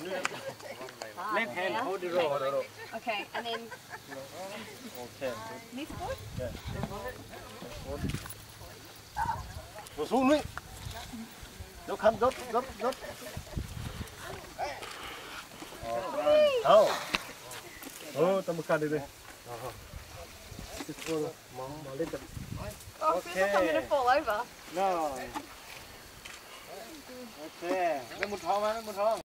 Left hand hold the roll. the roll. Okay, and then Okay. this foot. Rồi xuống đi. Dốc khăn dốc dốc dốc. Không. Ờ, tao một cái đi. Mà mà lên tập. Oh, it feels like I'm gonna fall over. No. Okay. Let me thong á, lên một thong.